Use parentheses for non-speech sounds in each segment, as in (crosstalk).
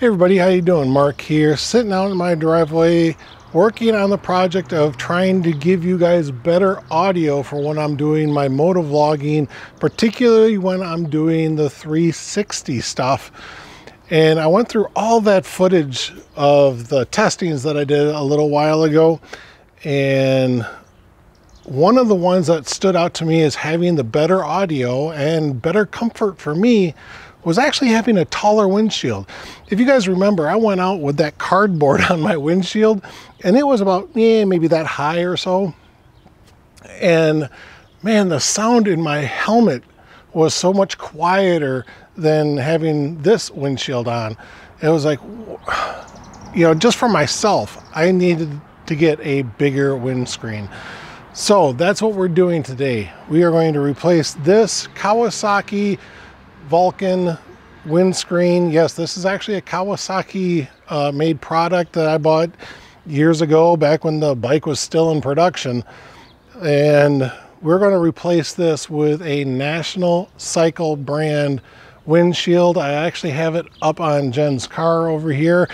Hey everybody, how you doing? Marc here, sitting out in my driveway, working on the project of trying to give you guys better audio for when I'm doing my motovlogging, particularly when I'm doing the 360 stuff. And I went through all that footage of the testings that I did a little while ago. And one of the ones that stood out to me is having the better audio and better comfort for me was actually having a taller windshield. If you guys remember, I went out with that cardboard (laughs) on my windshield and it was about, yeah, maybe that high or so. And man, the sound in my helmet was so much quieter than having this windshield on. It was like, (sighs) you know, just for myself, I needed to get a bigger windscreen. So that's what we're doing today. We are going to replace this Kawasaki Vulcan windscreen. Yes, this is actually a Kawasaki uh, made product that I bought years ago, back when the bike was still in production. And we're going to replace this with a National Cycle brand windshield. I actually have it up on Jen's car over here,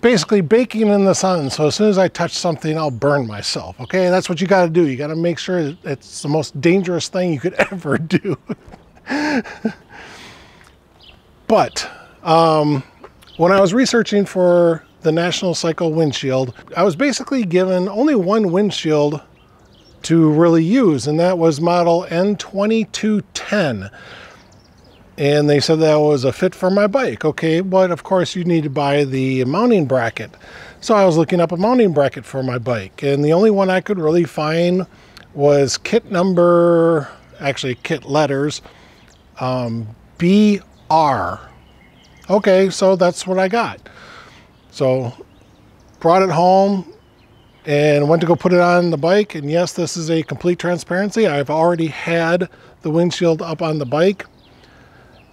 basically baking in the sun. So as soon as I touch something, I'll burn myself. Okay, that's what you got to do. You got to make sure it's the most dangerous thing you could (laughs) ever do. (laughs) But um, when I was researching for the National Cycle windshield, I was basically given only one windshield to really use, and that was model N2210. And they said that was a fit for my bike. Okay, but of course you need to buy the mounting bracket. So I was looking up a mounting bracket for my bike, and the only one I could really find was kit number, actually kit letters, um, B R. Okay, so that's what I got. So brought it home and went to go put it on the bike. And yes, this is a complete transparency. I've already had the windshield up on the bike.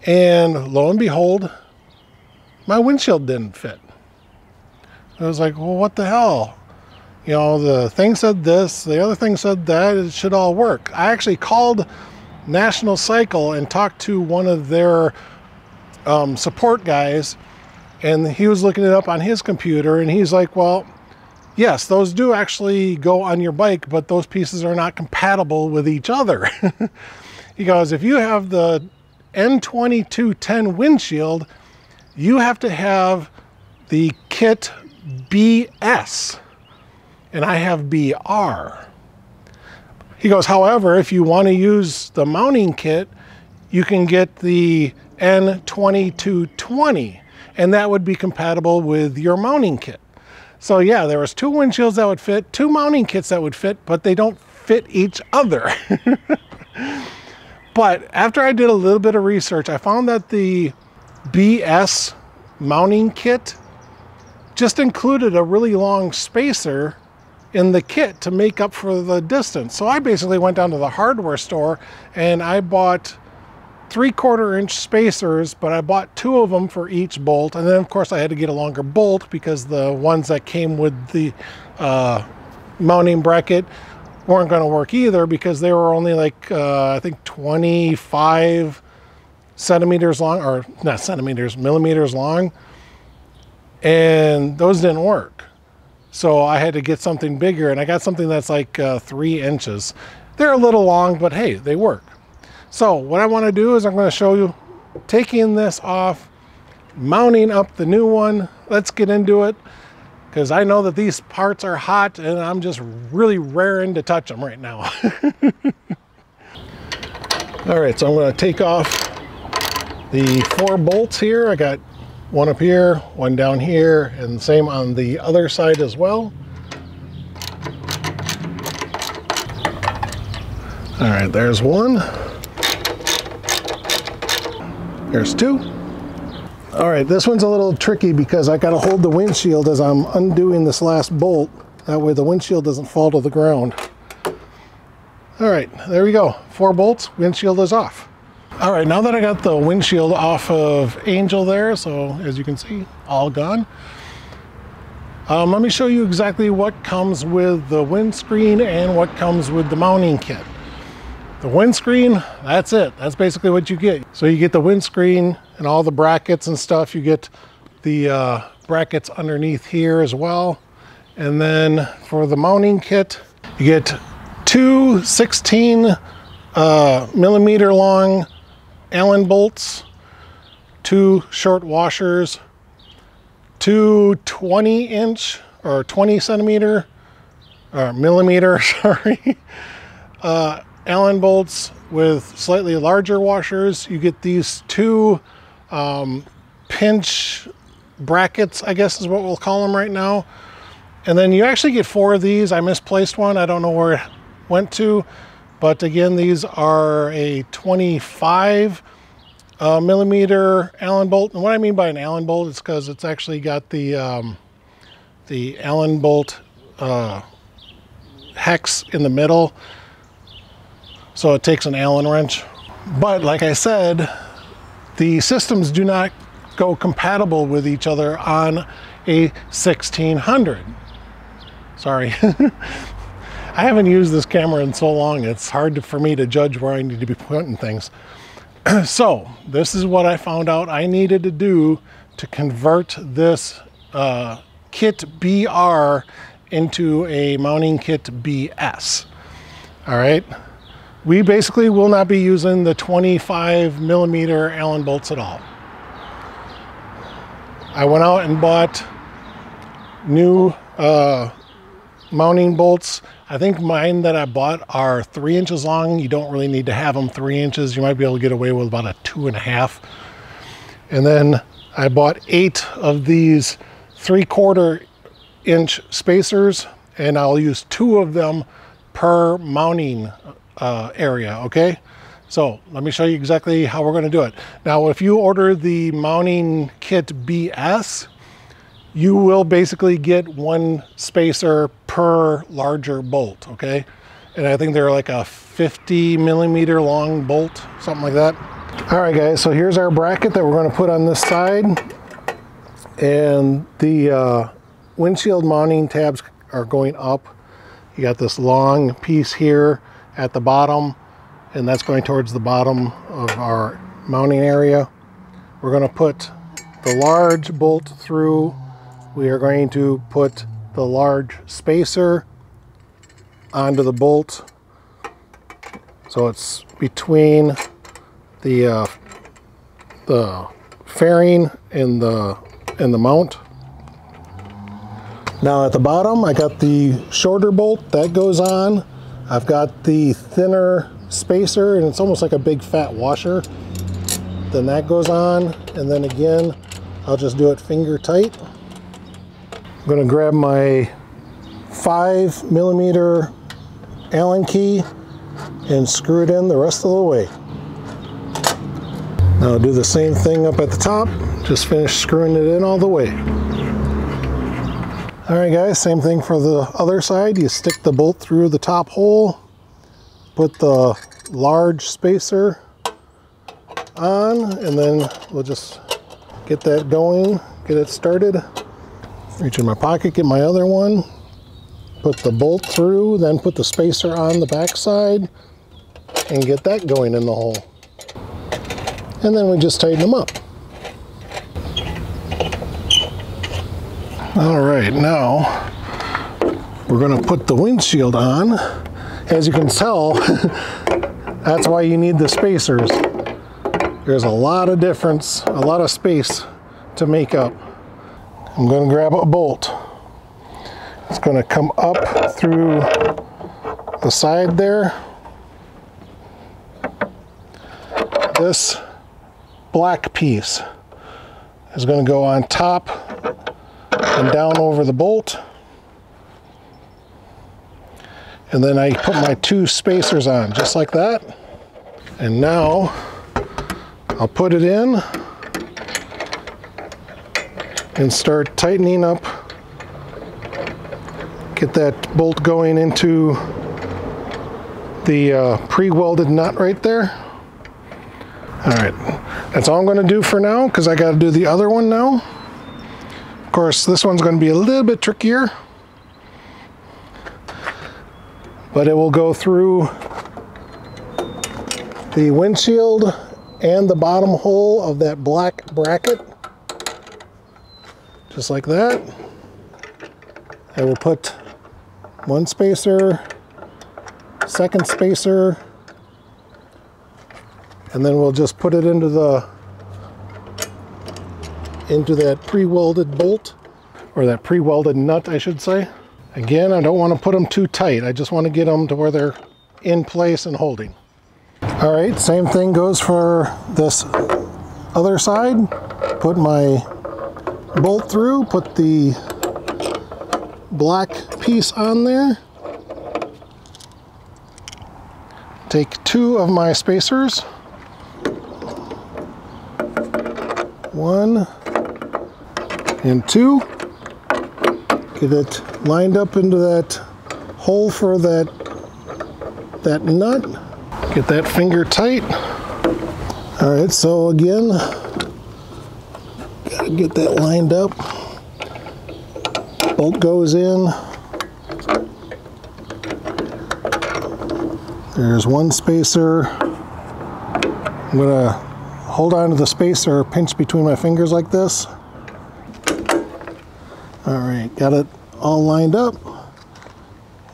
And lo and behold, my windshield didn't fit. I was like, well, what the hell? You know, the thing said this, the other thing said that, it should all work. I actually called National Cycle and talked to one of their um, support guys, and he was looking it up on his computer, and he's like, well, yes, those do actually go on your bike, but those pieces are not compatible with each other. (laughs) he goes, if you have the N2210 windshield, you have to have the kit BS, and I have BR. He goes, however, if you want to use the mounting kit, you can get the N2220 and that would be compatible with your mounting kit. So yeah, there was two windshields that would fit, two mounting kits that would fit, but they don't fit each other. (laughs) but after I did a little bit of research, I found that the BS mounting kit just included a really long spacer in the kit to make up for the distance. So I basically went down to the hardware store and I bought three quarter inch spacers, but I bought two of them for each bolt. And then of course I had to get a longer bolt because the ones that came with the uh, mounting bracket weren't going to work either because they were only like, uh, I think 25 centimeters long, or not centimeters, millimeters long. And those didn't work. So I had to get something bigger and I got something that's like uh, three inches. They're a little long, but hey, they work. So what I want to do is I'm going to show you taking this off, mounting up the new one. Let's get into it because I know that these parts are hot and I'm just really raring to touch them right now. (laughs) All right, so I'm going to take off the four bolts here. I got one up here, one down here, and same on the other side as well. All right, there's one. There's two. All right, this one's a little tricky because I gotta hold the windshield as I'm undoing this last bolt. That way the windshield doesn't fall to the ground. All right, there we go. Four bolts, windshield is off. All right, now that I got the windshield off of Angel there, so as you can see, all gone. Um, let me show you exactly what comes with the windscreen and what comes with the mounting kit. The windscreen, that's it. That's basically what you get. So you get the windscreen and all the brackets and stuff. You get the uh, brackets underneath here as well. And then for the mounting kit, you get two 16 uh, millimeter long Allen bolts, two short washers, two 20 inch or 20 centimeter or millimeter, (laughs) sorry, uh, Allen bolts with slightly larger washers. You get these two um, pinch brackets, I guess is what we'll call them right now. And then you actually get four of these. I misplaced one. I don't know where it went to. But again, these are a 25 uh, millimeter Allen bolt. And what I mean by an Allen bolt is because it's actually got the, um, the Allen bolt uh, hex in the middle. So it takes an Allen wrench. But like I said, the systems do not go compatible with each other on a 1600. Sorry. (laughs) I haven't used this camera in so long, it's hard for me to judge where I need to be putting things. (clears throat) so this is what I found out I needed to do to convert this uh, kit BR into a mounting kit BS. All right. We basically will not be using the 25 millimeter Allen bolts at all. I went out and bought new uh, mounting bolts. I think mine that I bought are three inches long. You don't really need to have them three inches. You might be able to get away with about a two and a half. And then I bought eight of these three quarter inch spacers and I'll use two of them per mounting uh, area, okay? So let me show you exactly how we're gonna do it. Now, if you order the mounting kit BS, you will basically get one spacer per larger bolt, okay? And I think they're like a 50 millimeter long bolt, something like that. All right, guys, so here's our bracket that we're gonna put on this side. And the uh, windshield mounting tabs are going up. You got this long piece here at the bottom, and that's going towards the bottom of our mounting area. We're gonna put the large bolt through. We are going to put the large spacer onto the bolt. So it's between the uh, the fairing and the and the mount. Now at the bottom I got the shorter bolt that goes on I've got the thinner spacer and it's almost like a big fat washer then that goes on and then again I'll just do it finger tight I'm going to grab my five millimeter Allen key and screw it in the rest of the way. Now do the same thing up at the top, just finish screwing it in all the way. All right guys, same thing for the other side. You stick the bolt through the top hole, put the large spacer on, and then we'll just get that going, get it started reach in my pocket, get my other one, put the bolt through, then put the spacer on the back side, and get that going in the hole. And then we just tighten them up. All right, now we're gonna put the windshield on. As you can tell, (laughs) that's why you need the spacers. There's a lot of difference, a lot of space to make up. I'm going to grab a bolt. It's going to come up through the side there. This black piece is going to go on top and down over the bolt. And then I put my two spacers on just like that. And now I'll put it in and start tightening up. Get that bolt going into the uh, pre-welded nut right there. All right, that's all I'm gonna do for now because I gotta do the other one now. Of course, this one's gonna be a little bit trickier, but it will go through the windshield and the bottom hole of that black bracket just like that. I will put one spacer, second spacer, and then we'll just put it into the into that pre-welded bolt or that pre-welded nut I should say. Again I don't want to put them too tight. I just want to get them to where they're in place and holding. All right same thing goes for this other side. Put my bolt through put the black piece on there. Take two of my spacers. One and two. Get it lined up into that hole for that, that nut. Get that finger tight. All right, so again, gotta get that lined up. Bolt goes in. There's one spacer. I'm gonna hold on to the spacer, pinch between my fingers like this. All right, got it all lined up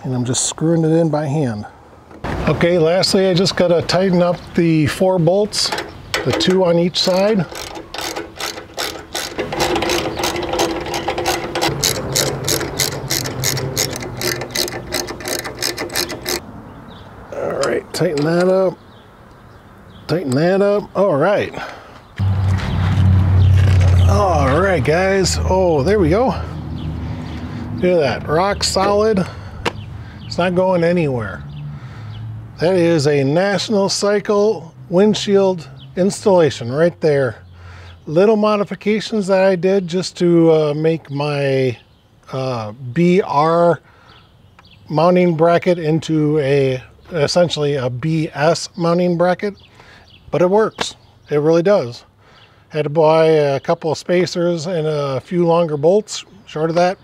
and I'm just screwing it in by hand. Okay, lastly, I just gotta tighten up the four bolts, the two on each side. All right, tighten that up, tighten that up. All right. All right, guys. Oh, there we go. Look at that, rock solid. It's not going anywhere. That is a National Cycle windshield installation right there. Little modifications that I did just to uh, make my uh, BR mounting bracket into a essentially a BS mounting bracket, but it works. It really does. Had to buy a couple of spacers and a few longer bolts. Short of that,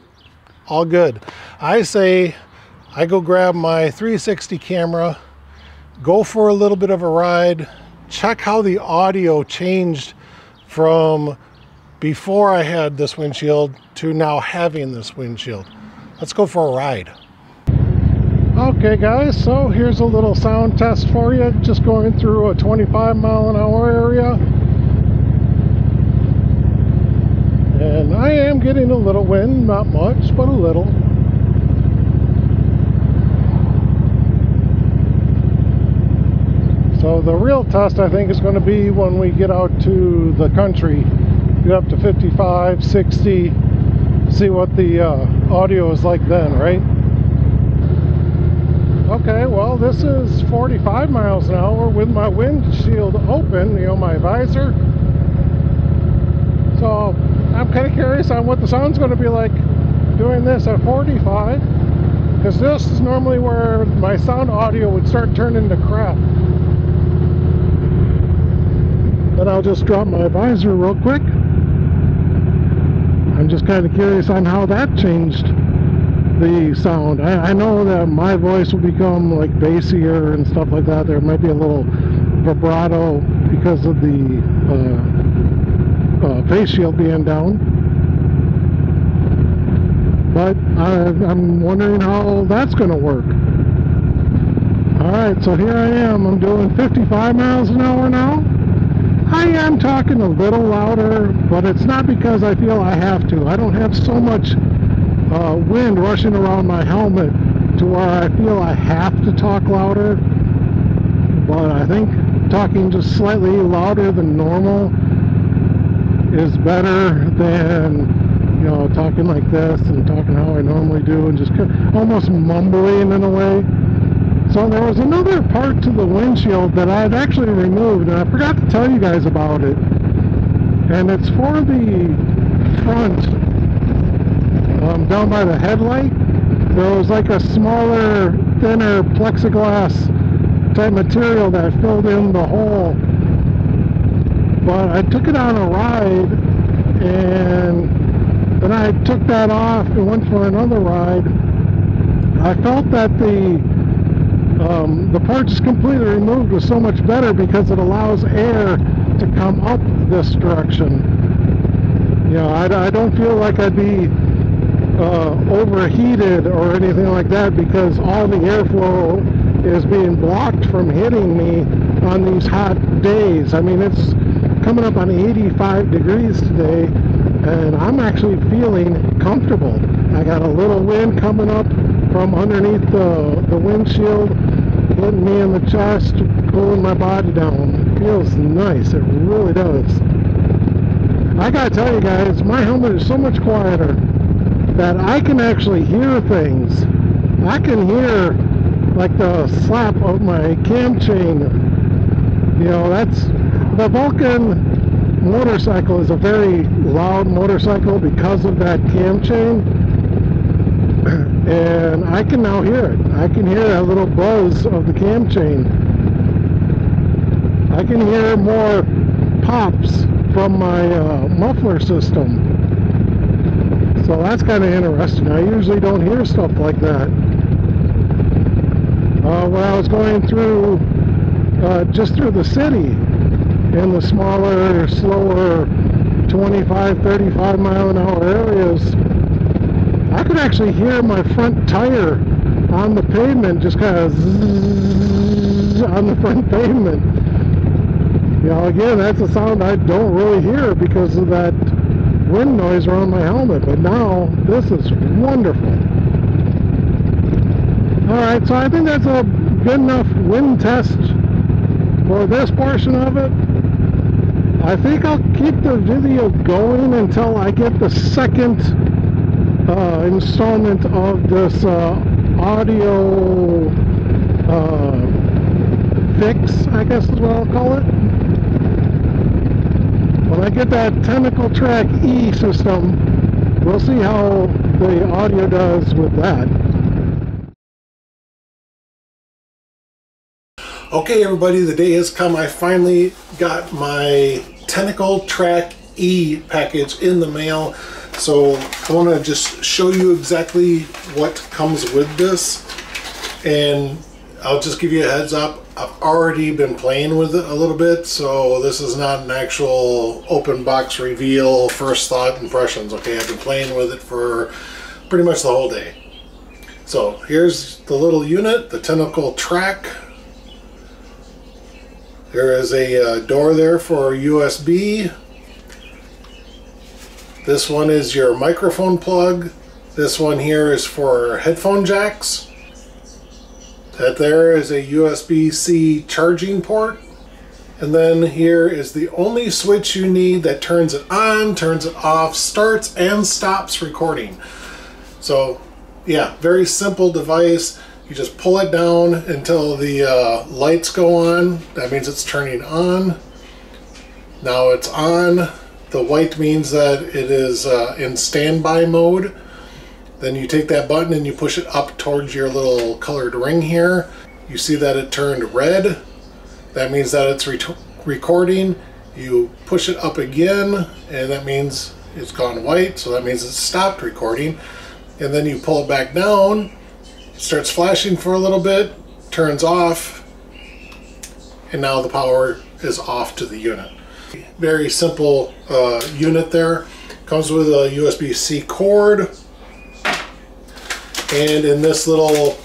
all good. I say I go grab my 360 camera, go for a little bit of a ride, check how the audio changed from before I had this windshield to now having this windshield. Let's go for a ride. Okay guys, so here's a little sound test for you. Just going through a 25 mile an hour area. And I am getting a little wind, not much, but a little. So the real test I think is going to be when we get out to the country, get up to 55, 60, see what the uh, audio is like then, right? Okay, well this is 45 miles an hour with my windshield open, you know, my visor. So I'm kind of curious on what the sound's going to be like doing this at 45 because this is normally where my sound audio would start turning to crap. Then I'll just drop my visor real quick. I'm just kind of curious on how that changed the sound. I, I, know that my voice will become like bassier and stuff like that. There might be a little vibrato because of the uh, uh, face shield being down. But I, I'm wondering how that's going to work. Alright, so here I am. I'm doing 55 miles an hour now. I am talking a little louder, but it's not because I feel I have to. I don't have so much uh, wind rushing around my helmet to where I feel I have to talk louder. But I think talking just slightly louder than normal is better than you know talking like this and talking how I normally do and just almost mumbling in a way. So there was another part to the windshield that I had actually removed and I forgot to tell you guys about it. And it's for the front um, down by the headlight. There was like a smaller, thinner plexiglass type material that filled in the hole but I took it on a ride and then I took that off and went for another ride. I felt that the um, the just completely removed was so much better because it allows air to come up this direction. You You know, I, I don't feel like I'd be uh, overheated or anything like that because all the airflow is being blocked from hitting me on these hot days. I mean, it's coming up on 85 degrees today and I'm actually feeling comfortable. I got a little wind coming up from underneath the, the windshield, hitting me in the chest, pulling my body down. It feels nice, it really does. I gotta tell you guys, my helmet is so much quieter that I can actually hear things. I can hear like the slap of my cam chain. You know, that's the Vulcan motorcycle is a very loud motorcycle because of that cam chain (clears throat) and I can now hear it. I can hear a little buzz of the cam chain. I can hear more pops from my uh, muffler system. So that's kind of interesting. I usually don't hear stuff like that. Uh, when I was going through, uh, just through the city, in the smaller, slower 25, 35 mile an hour areas, I could actually hear my front tire on the pavement just kind of on the front (laughs) pavement. You know, again, that's a sound I don't really hear because of that wind noise around my helmet. But now, this is wonderful. Alright, so I think that's a good enough wind test for this portion of it. I think I'll keep the video going until I get the second uh, installment of this uh, audio uh, fix, I guess is what I'll call it. When I get that Tentacle Track E system, we'll see how the audio does with that. Okay everybody, the day has come. I finally got my Tentacle Track E package in the mail. So I want to just show you exactly what comes with this. And I'll just give you a heads up. I've already been playing with it a little bit, so this is not an actual open box reveal, first thought impressions, okay? I've been playing with it for pretty much the whole day. So here's the little unit, the tentacle track there is a uh, door there for USB. This one is your microphone plug. This one here is for headphone jacks. That there is a USB-C charging port. And then here is the only switch you need that turns it on, turns it off, starts and stops recording. So yeah, very simple device. You just pull it down until the uh, lights go on. That means it's turning on. Now it's on. The white means that it is uh, in standby mode. Then you take that button and you push it up towards your little colored ring here. You see that it turned red. That means that it's re recording. You push it up again and that means it's gone white. So that means it's stopped recording. And then you pull it back down starts flashing for a little bit, turns off, and now the power is off to the unit. Very simple uh, unit there. Comes with a USB-C cord. And in this little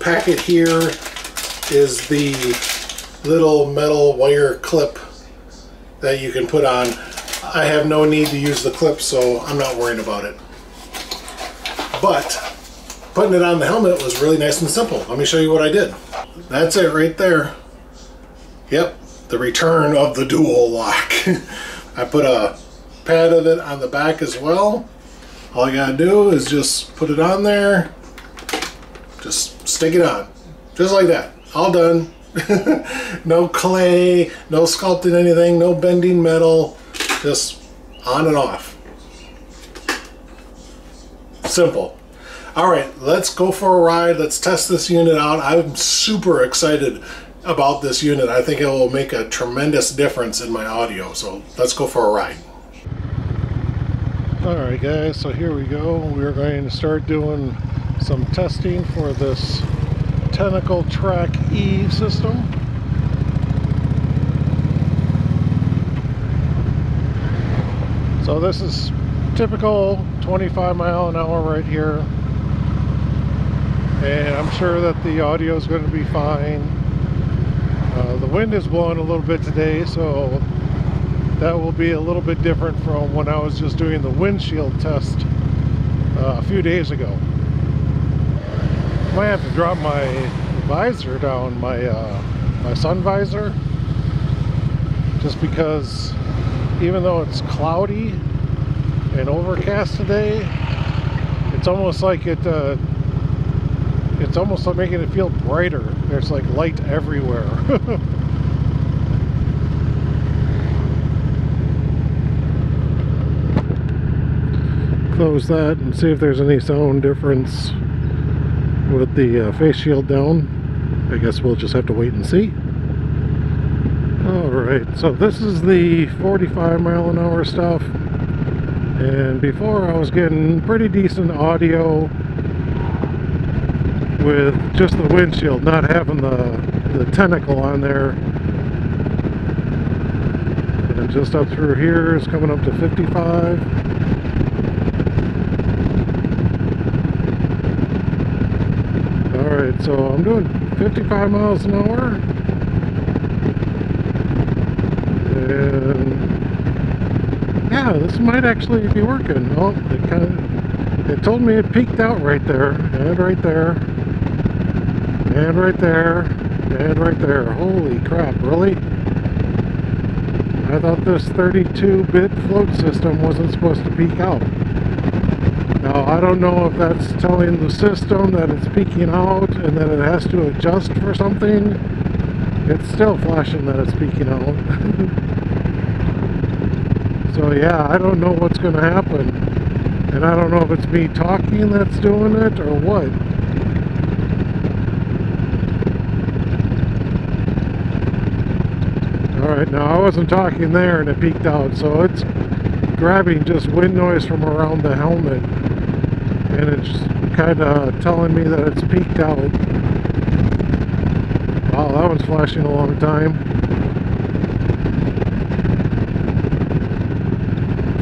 packet here is the little metal wire clip that you can put on. I have no need to use the clip, so I'm not worrying about it. But putting it on the helmet was really nice and simple. Let me show you what I did. That's it right there. Yep, the return of the dual lock. (laughs) I put a pad of it on the back as well. All I gotta do is just put it on there, just stick it on, just like that, all done. (laughs) no clay, no sculpting anything, no bending metal, just on and off. Simple. All right, let's go for a ride. Let's test this unit out. I'm super excited about this unit. I think it will make a tremendous difference in my audio. So let's go for a ride. All right, guys, so here we go. We're going to start doing some testing for this Tentacle Track E system. So this is typical 25 mile an hour right here. And I'm sure that the audio is going to be fine. Uh, the wind is blowing a little bit today, so that will be a little bit different from when I was just doing the windshield test uh, a few days ago. Might have to drop my visor down, my uh, my sun visor, just because even though it's cloudy and overcast today, it's almost like it. It's almost like making it feel brighter. There's like light everywhere. (laughs) Close that and see if there's any sound difference with the uh, face shield down. I guess we'll just have to wait and see. Alright, so this is the 45 mile an hour stuff. And before I was getting pretty decent audio with just the windshield, not having the, the tentacle on there. And just up through here is coming up to 55. Alright, so I'm doing 55 miles an hour. And yeah, this might actually be working. Oh, it kind of, it told me it peaked out right there, and right there, and right there, and right there. Holy crap, really? I thought this 32-bit float system wasn't supposed to peak out. Now, I don't know if that's telling the system that it's peaking out and that it has to adjust for something. It's still flashing that it's peaking out. (laughs) so yeah, I don't know what's going to happen. And I don't know if it's me talking that's doing it or what. Alright, now I wasn't talking there and it peaked out, so it's grabbing just wind noise from around the helmet and it's kind of telling me that it's peaked out. Wow, that one's flashing a long time.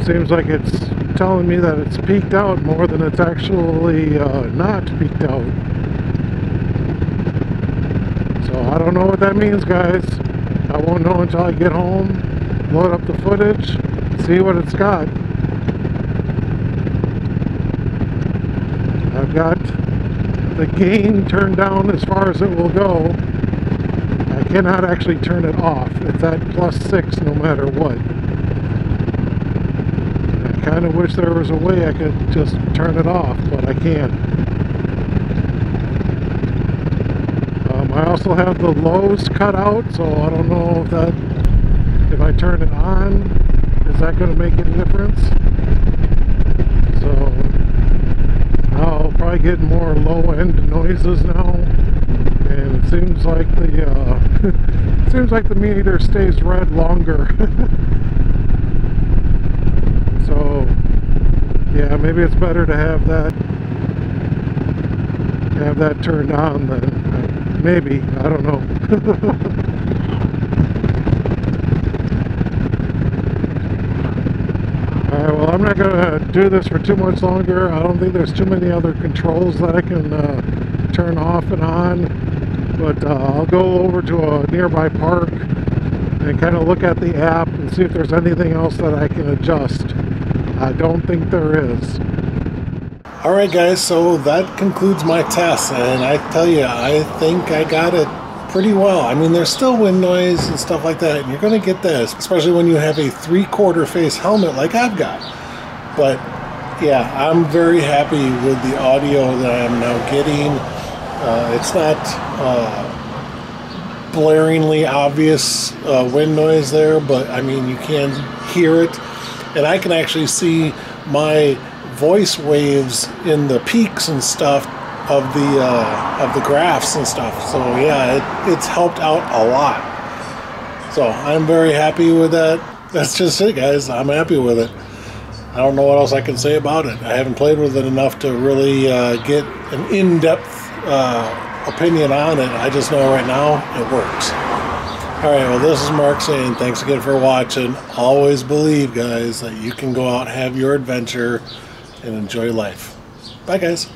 Seems like it's telling me that it's peaked out more than it's actually uh, not peaked out. So I don't know what that means, guys. I won't know until I get home, load up the footage, see what it's got. I've got the gain turned down as far as it will go. I cannot actually turn it off. It's at plus six no matter what. I kind of wish there was a way I could just turn it off, but I can't. Um, I also have the lows cut out, so I don't know if that, if I turn it on, is that going to make any difference? So, I'll probably get more low-end noises now and it seems like the uh, (laughs) seems like the meter stays red longer (laughs) so yeah maybe it's better to have that have that turned on then maybe I don't know (laughs) Alright, well I'm not going to do this for too much longer. I don't think there's too many other controls that I can uh, turn off and on. But uh, I'll go over to a nearby park and kind of look at the app and see if there's anything else that I can adjust. I don't think there is. Alright guys, so that concludes my test and I tell you, I think I got it pretty well. I mean, there's still wind noise and stuff like that, and you're going to get this, especially when you have a three-quarter face helmet like I've got. But yeah, I'm very happy with the audio that I'm now getting. Uh, it's not uh, blaringly obvious uh, wind noise there, but I mean, you can hear it, and I can actually see my voice waves in the peaks and stuff of the uh, of the graphs and stuff. So yeah, it, it's helped out a lot. So I'm very happy with that. (laughs) That's just it, guys. I'm happy with it. I don't know what else I can say about it. I haven't played with it enough to really uh, get an in-depth uh, opinion on it. I just know right now it works. All right, well, this is Marc saying thanks again for watching. Always believe, guys, that you can go out, have your adventure, and enjoy life. Bye, guys.